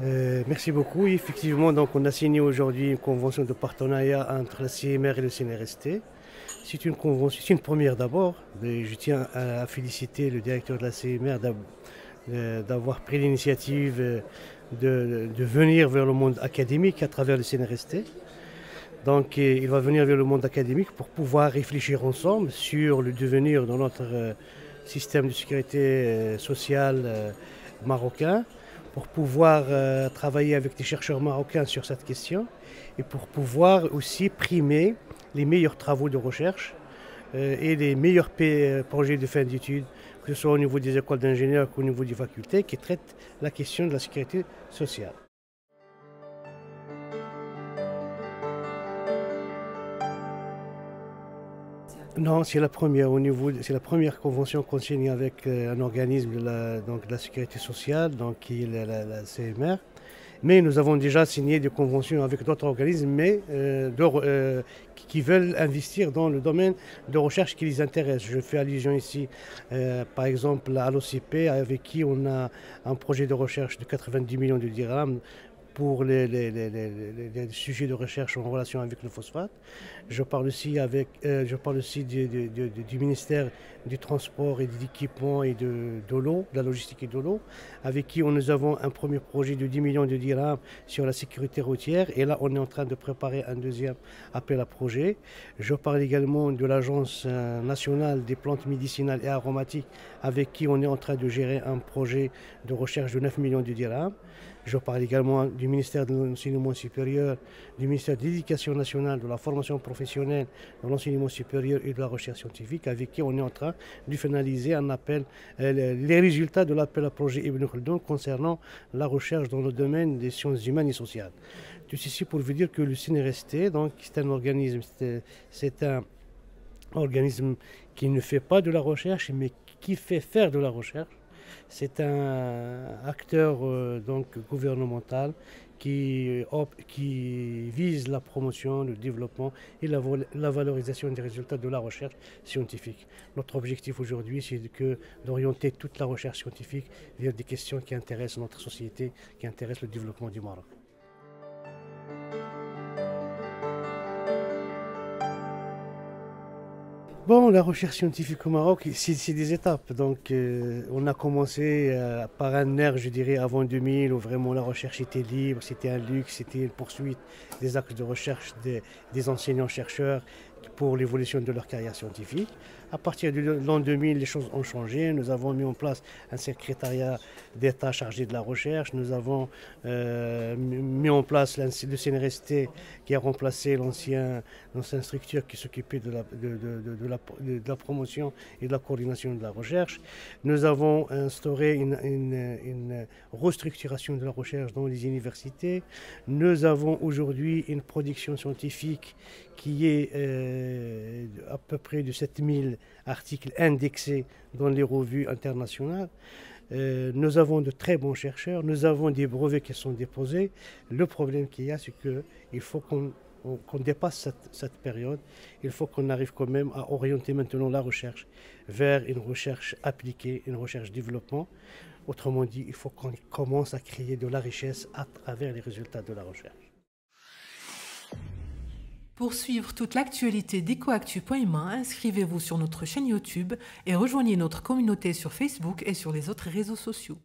merci beaucoup. Effectivement, donc, on a signé aujourd'hui une convention de partenariat entre la CMR et le CNRST. C'est une convention, c'est une première d'abord. Je tiens à féliciter le directeur de la CMR d'avoir pris l'initiative de, venir vers le monde académique à travers le CNRST. Donc il va venir vers le monde académique pour pouvoir réfléchir ensemble sur le devenir de notre euh, système de sécurité euh, sociale euh, marocain, pour pouvoir travailler avec des chercheurs marocains sur cette question et pour pouvoir aussi primer les meilleurs travaux de recherche et les meilleurs projets de fin d'études que ce soit au niveau des écoles d'ingénieurs qu'au niveau des facultés, qui traitent la question de la sécurité sociale. Non, c'est la première au niveau, c'est la première convention qu'on signe avec euh, un organisme de la, donc, de la sécurité sociale, donc qui est la CMR. Mais nous avons déjà signé des conventions avec d'autres organismes mais, euh, euh, qui veulent investir dans le domaine de recherche qui les intéresse. Je fais allusion ici, par exemple, à l'OCP, avec qui on a un projet de recherche de 90 millions de dirhams pour les, sujets de recherche en relation avec le phosphate. Je parle aussi, avec, euh, je parle aussi du, ministère du Transport et de l'Équipement et de, l'eau, de la logistique et de l'eau, avec qui nous avons un premier projet de 10 millions de dirhams sur la sécurité routière. Et là, on est en train de préparer un deuxième appel à projet. Je parle également de l'Agence euh, nationale des plantes médicinales et aromatiques, avec qui on est en train de gérer un projet de recherche de 9 millions de dirhams. Je parle également du ministère de l'Enseignement supérieur, du ministère de l'Éducation nationale, de la formation professionnelle, de l'enseignement supérieur et de la recherche scientifique, avec qui on est en train de finaliser un appel, euh, les résultats de l'appel à projet Ibn Khaldun concernant la recherche dans le domaine des sciences humaines et sociales. Tout ceci pour vous dire que le CNRST, donc, c'est un organisme, c'est un organisme qui ne fait pas de la recherche, mais qui fait faire de la recherche c'est un acteur euh, donc gouvernemental qui, vise la promotion, le développement et la, la, valorisation des résultats de la recherche scientifique. Notre objectif aujourd'hui, c'est d'orienter toute la recherche scientifique vers des questions qui intéressent notre société, qui intéressent le développement du Maroc. Bon, la recherche scientifique au Maroc, c'est des étapes. Donc, euh, on a commencé euh, par un air, je dirais, avant 2000, où vraiment la recherche était libre, c'était un luxe, c'était une poursuite des actes de recherche des enseignants-chercheurs pour l'évolution de leur carrière scientifique. À partir de l'an 2000, les choses ont changé. Nous avons mis en place un secrétariat d'État chargé de la recherche. Nous avons euh, mis en place le CNRST qui a remplacé l'ancien structure qui s'occupait de la, de, la, promotion et de la coordination de la recherche. Nous avons instauré une, restructuration de la recherche dans les universités. Nous avons aujourd'hui une production scientifique qui est euh, à peu près de 7000 articles indexés dans les revues internationales. Euh, nous avons de très bons chercheurs, nous avons des brevets qui sont déposés. Le problème qu'il y a, c'est qu'il faut qu'on dépasse cette, période. Il faut qu'on arrive quand même à orienter maintenant la recherche vers une recherche appliquée, une recherche développement. Autrement dit, il faut qu'on commence à créer de la richesse à travers les résultats de la recherche. Pour suivre toute l'actualité d'EcoActu.main, inscrivez-vous sur notre chaîne YouTube et rejoignez notre communauté sur Facebook et sur les autres réseaux sociaux.